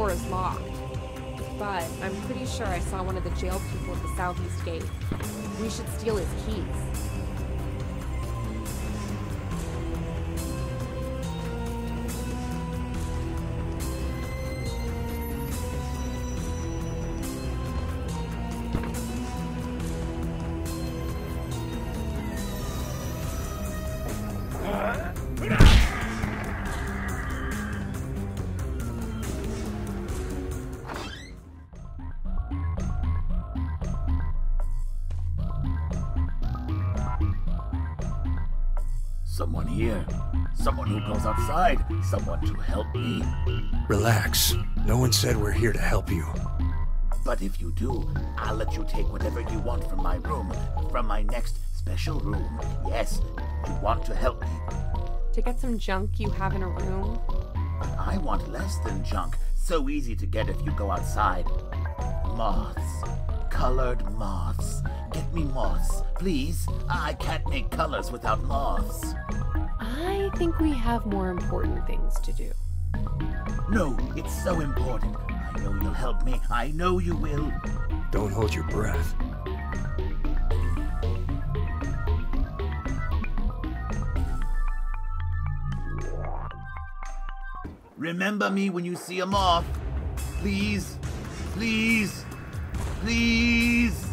door is locked. But I'm pretty sure I saw one of the jail people at the southeast gate. We should steal his keys. Someone here. Someone who goes outside. Someone to help me. Relax. No one said we're here to help you. But if you do, I'll let you take whatever you want from my room. From my next special room. Yes, you want to help me. To get some junk you have in a room? I want less than junk. So easy to get if you go outside. Moths. Colored moths. Get me moths, please. I can't make colors without moths. I think we have more important things to do. No, it's so important. I know you'll help me. I know you will. Don't hold your breath. Remember me when you see a moth. Please, please, please.